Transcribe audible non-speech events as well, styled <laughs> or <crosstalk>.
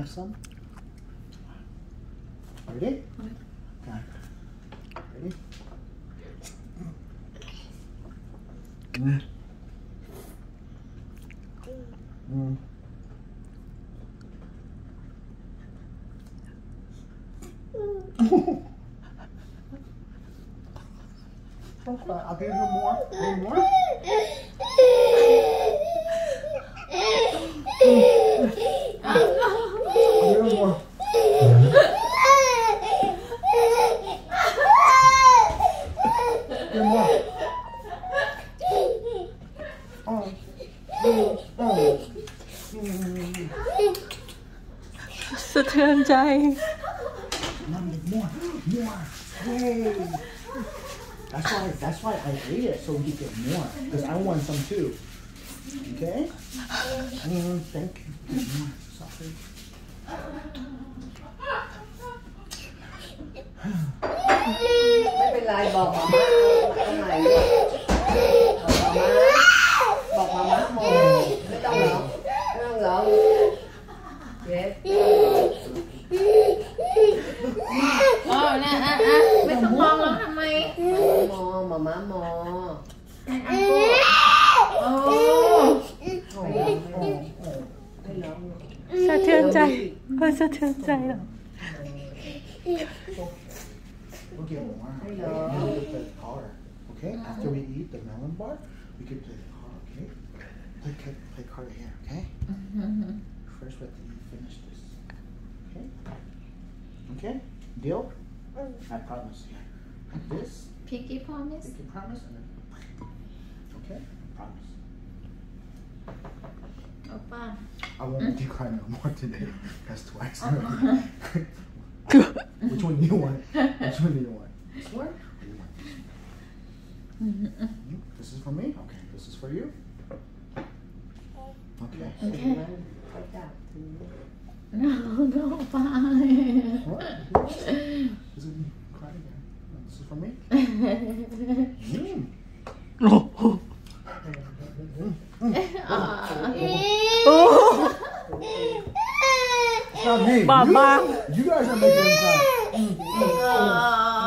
Have some? Ready? Okay. Ready? Mm. Mm. Don't. I'll give you more. Give you more. I'll <laughs> give you more. Give you more. Oh. Mm. Oh. Mm. สะเทือนใจ Mom, more, more. Yay. That's why. That's why I ate it so we could get more because I want some too. Okay. Mm, thank you. More. Sorry. ไม่เป็นไรบอกมาม่าตรงไห มมาม่าโม โอ้ Oh, oh, oh. ไม่ร้อง สะเทือนใจเออสะเทือนใจเหรอ We'll get more. Okay. Hello. And we'll play the collar. Okay. After we eat the melon bar, we can play the collar. Okay. Play play, play collar here. Okay. First, we have to eat, finish this. Okay. Okay. Deal. I promise. Here. Like this. Pinky promise? Pinky promise. okay, promise. Oppa. I won't make hmm? you cry no more today. <laughs> That's twice. Uh oh. -huh. <laughs> Which one do you want? Which one do you want? This one? Or you want this one? Mm-hmm. Mm-hmm. This is for me? Okay. This is for you? Okay. Okay. <laughs> No, no, fine. What? Is it crying again? This is for me? mm. oh, oh. Not me. Baba. You, you guys are making me cry. Mm, mm, mm.